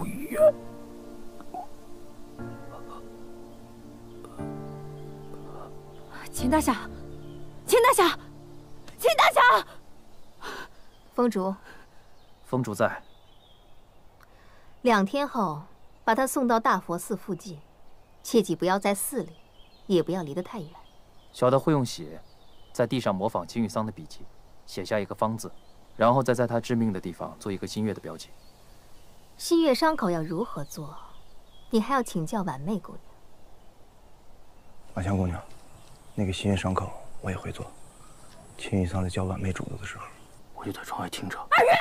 无怨。秦大侠，秦大侠，秦大侠！风竹，风竹在。两天后，把他送到大佛寺附近，切记不要在寺里，也不要离得太远。小的会用血，在地上模仿秦玉桑的笔迹，写下一个方字，然后再在他致命的地方做一个新月的标记。新月伤口要如何做？你还要请教婉妹姑娘。婉香姑娘，那个新月伤口我也会做。秦羽桑在教婉妹主子的时候，我就在窗外听着。二月，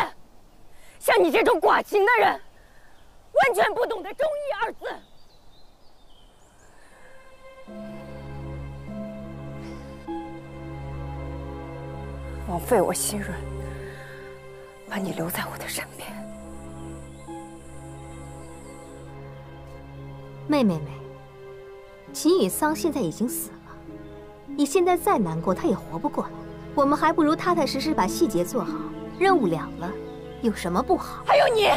像你这种寡情的人，完全不懂得忠义二字。枉费我心软，把你留在我的身边。妹妹妹，秦羽桑现在已经死了，你现在再难过，他也活不过来。我们还不如踏踏实实把细节做好，任务了了，有什么不好？还有你，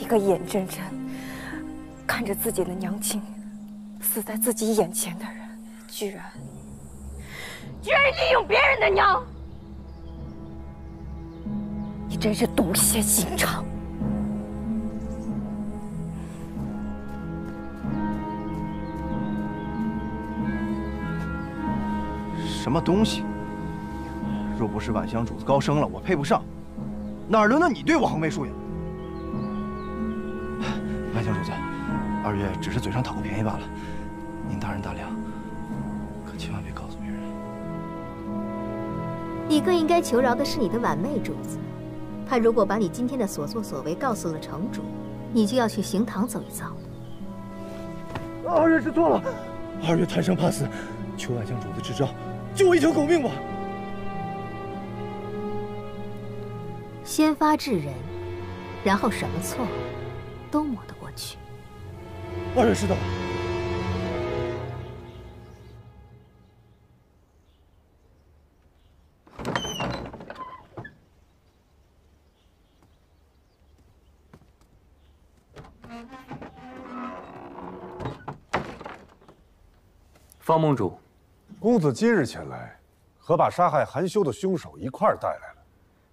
一个眼睁睁看着自己的娘亲死在自己眼前的人，居然居然利用别人的娘，你真是毒蝎心肠！什么东西？若不是晚香主子高升了，我配不上，哪轮得你对我横眉竖眼？晚香主子，二月只是嘴上讨个便宜罢了，您大人大量，可千万别告诉别人。你更应该求饶的是你的婉妹主子，她如果把你今天的所作所为告诉了城主，你就要去刑堂走一遭了。二月知错了，二月贪生怕死，求晚香主子支招。救我一条狗命吧！先发制人，然后什么错都抹得过去。二人知道。方盟主。公子今日前来，和把杀害韩修的凶手一块带来了。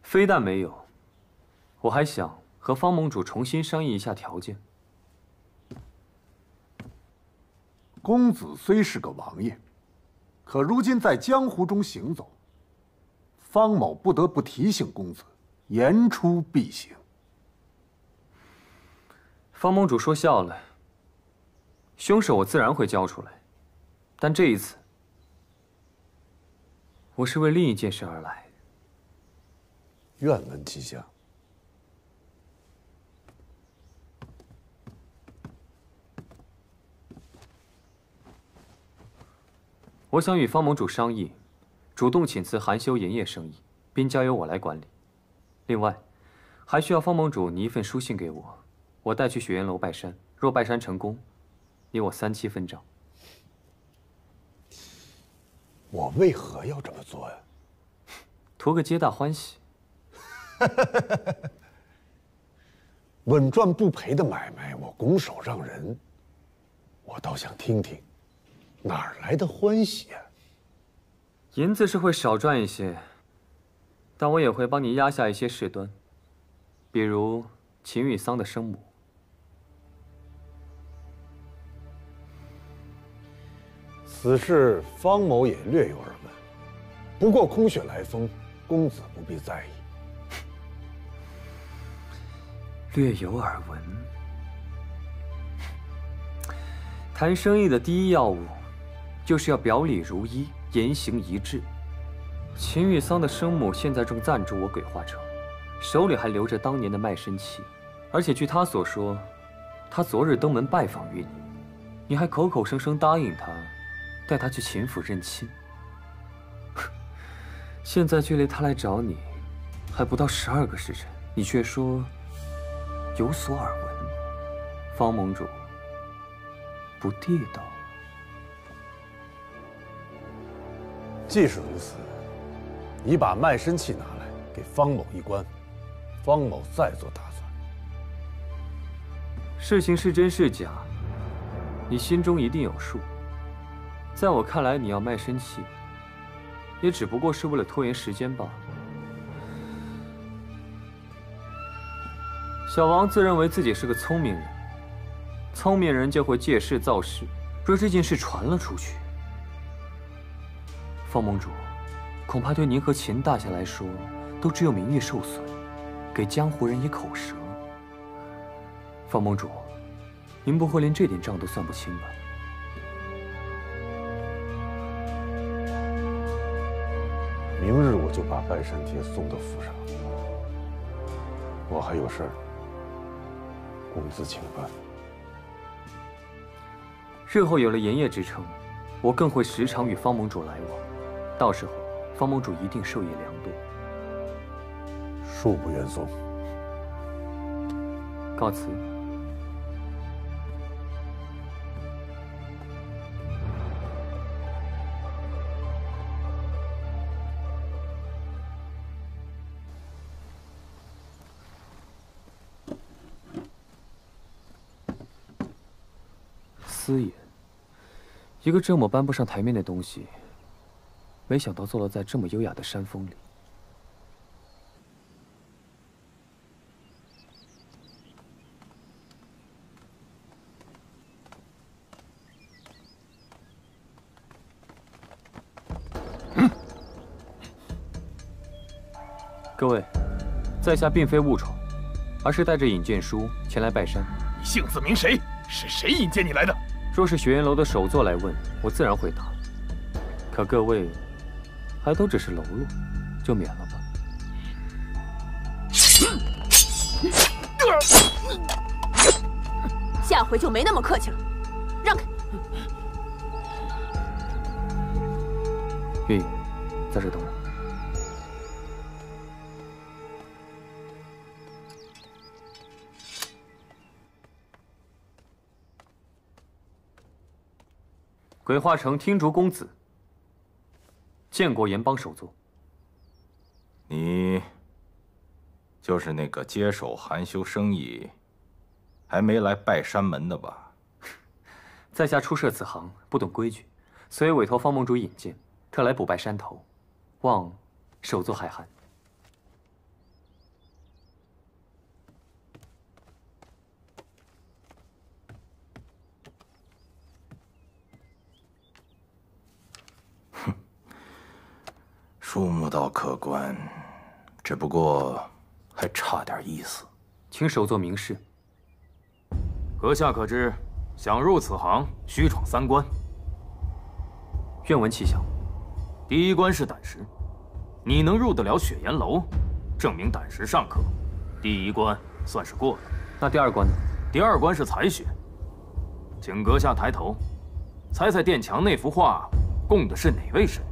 非但没有，我还想和方盟主重新商议一下条件。公子虽是个王爷，可如今在江湖中行走，方某不得不提醒公子，言出必行。方盟主说笑了，凶手我自然会交出来，但这一次。我是为另一件事而来。愿闻其详。我想与方盟主商议，主动请辞含羞盐业生意，并交由我来管理。另外，还需要方盟主拟一份书信给我，我带去雪原楼拜山。若拜山成功，你我三七分账。我为何要这么做呀？图个皆大欢喜。稳赚不赔的买卖，我拱手让人，我倒想听听，哪儿来的欢喜啊？银子是会少赚一些，但我也会帮你压下一些事端，比如秦玉桑的生母。此事方某也略有耳闻，不过空穴来风，公子不必在意。略有耳闻，谈生意的第一要务，就是要表里如一，言行一致。秦玉桑的生母现在正暂住我鬼化城，手里还留着当年的卖身契，而且据他所说，他昨日登门拜访于你，你还口口声声答应他。带他去秦府认亲，现在距离他来找你还不到十二个时辰，你却说有所耳闻，方盟主不地道。既是如此，你把卖身契拿来给方某一关，方某再做打算。事情是真是假，你心中一定有数。在我看来，你要卖身契，也只不过是为了拖延时间罢了。小王自认为自己是个聪明人，聪明人就会借势造势。若这件事传了出去，方盟主，恐怕对您和秦大侠来说，都只有名誉受损，给江湖人以口舌。方盟主，您不会连这点账都算不清吧？就把拜山帖送到府上。我还有事儿，公子请办。日后有了盐业之称，我更会时常与方盟主来往，到时候方盟主一定受益良多。恕不远送。告辞。私盐，一个这么搬不上台面的东西，没想到坐落在这么优雅的山峰里。各位，在下并非误闯，而是带着引荐书前来拜山。你姓字名谁？是谁引荐你来的？若是雪烟楼的首座来问，我自然回答。可各位还都只是喽啰，就免了吧。下回就没那么客气了，让开。月影，在这等我。鬼化城听竹公子，见过盐帮首座。你就是那个接手含羞生意，还没来拜山门的吧？在下初涉此行，不懂规矩，所以委托方盟主引荐，特来补拜山头，望首座海涵。数目倒可观，只不过还差点意思。请首座明示。阁下可知，想入此行，需闯三关。愿闻其详。第一关是胆识，你能入得了雪岩楼，证明胆识尚可，第一关算是过了。那第二关呢？第二关是才学。请阁下抬头，猜猜殿墙那幅画供的是哪位神？